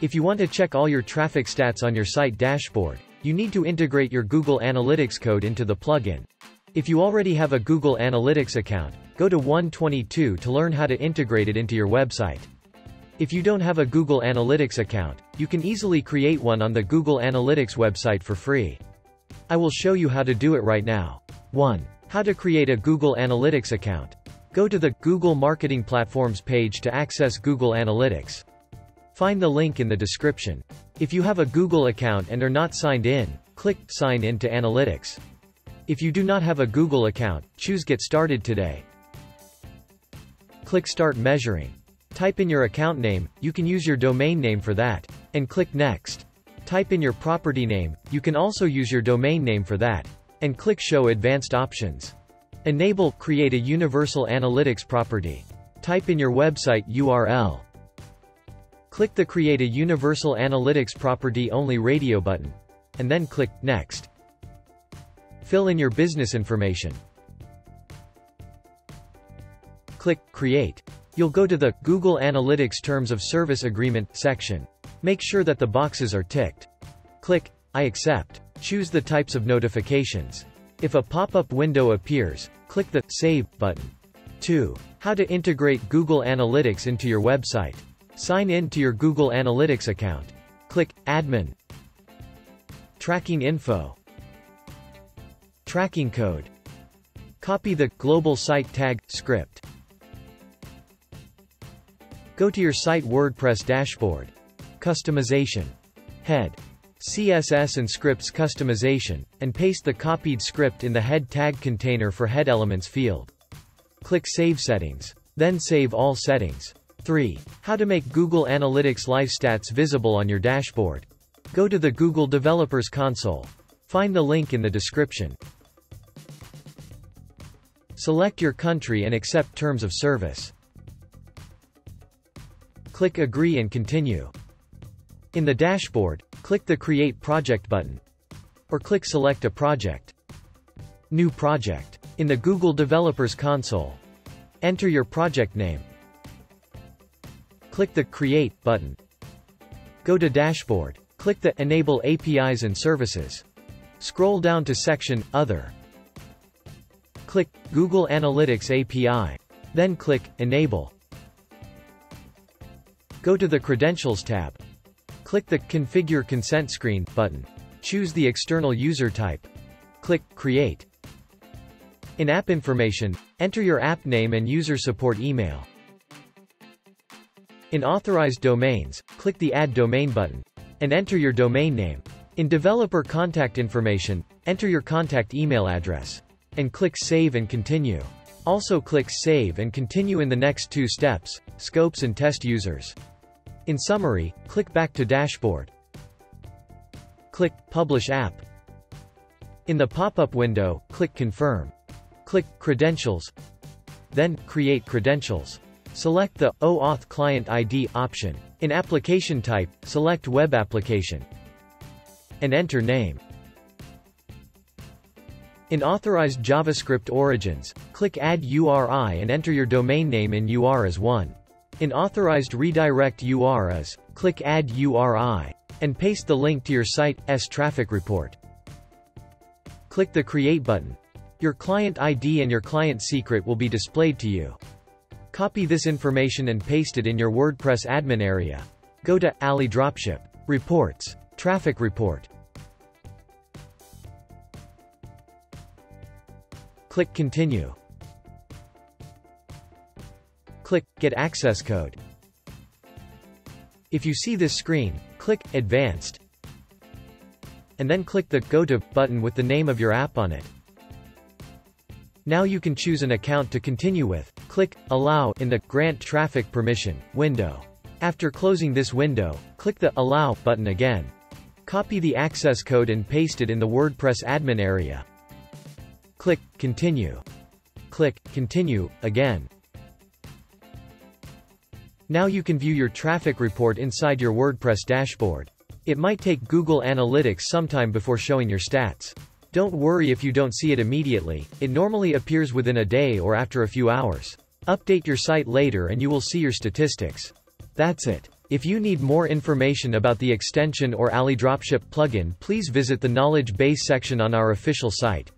If you want to check all your traffic stats on your site dashboard, you need to integrate your Google Analytics code into the plugin. If you already have a Google Analytics account, go to 122 to learn how to integrate it into your website. If you don't have a Google Analytics account, you can easily create one on the Google Analytics website for free. I will show you how to do it right now. 1. How to create a Google Analytics account. Go to the Google Marketing Platforms page to access Google Analytics. Find the link in the description. If you have a Google account and are not signed in, click Sign in to Analytics. If you do not have a Google account, choose Get Started today. Click Start Measuring. Type in your account name, you can use your domain name for that, and click Next. Type in your property name, you can also use your domain name for that, and click Show Advanced Options. Enable Create a Universal Analytics property. Type in your website URL. Click the Create a Universal Analytics Property Only radio button. And then click Next. Fill in your business information. Click Create. You'll go to the Google Analytics Terms of Service Agreement section. Make sure that the boxes are ticked. Click I accept. Choose the types of notifications. If a pop-up window appears, click the Save button. 2. How to integrate Google Analytics into your website. Sign in to your Google Analytics account. Click Admin. Tracking info. Tracking code. Copy the global site tag script. Go to your site WordPress dashboard. Customization. Head. CSS and scripts customization, and paste the copied script in the head tag container for head elements field. Click Save Settings. Then save all settings. 3. How to make Google Analytics Live Stats visible on your dashboard. Go to the Google Developers Console. Find the link in the description. Select your country and accept terms of service. Click Agree and Continue. In the dashboard, click the Create Project button. Or click Select a project. New Project. In the Google Developers Console. Enter your project name. Click the Create button. Go to Dashboard. Click the Enable APIs and Services. Scroll down to section Other. Click Google Analytics API. Then click Enable. Go to the Credentials tab. Click the Configure Consent Screen button. Choose the external user type. Click Create. In App Information, enter your app name and user support email. In Authorized Domains, click the Add Domain button. And enter your domain name. In Developer Contact Information, enter your contact email address. And click Save and Continue. Also click Save and Continue in the next two steps, Scopes and Test Users. In summary, click back to Dashboard. Click Publish App. In the pop-up window, click Confirm. Click Credentials. Then, Create Credentials. Select the OAuth Client ID option. In Application Type, select Web Application. And enter Name. In Authorized JavaScript Origins, click Add URI and enter your domain name in URIs 1. In Authorized Redirect URIs, click Add URI. And paste the link to your site's traffic report. Click the Create button. Your client ID and your client secret will be displayed to you. Copy this information and paste it in your WordPress admin area. Go to AliDropship. Reports. Traffic report. Click Continue. Click Get Access Code. If you see this screen, click Advanced. And then click the Go to button with the name of your app on it. Now you can choose an account to continue with. Click Allow in the Grant Traffic Permission window. After closing this window, click the Allow button again. Copy the access code and paste it in the WordPress admin area. Click Continue. Click Continue again. Now you can view your traffic report inside your WordPress dashboard. It might take Google Analytics some time before showing your stats. Don't worry if you don't see it immediately, it normally appears within a day or after a few hours. Update your site later and you will see your statistics. That's it. If you need more information about the extension or AliDropship plugin please visit the knowledge base section on our official site.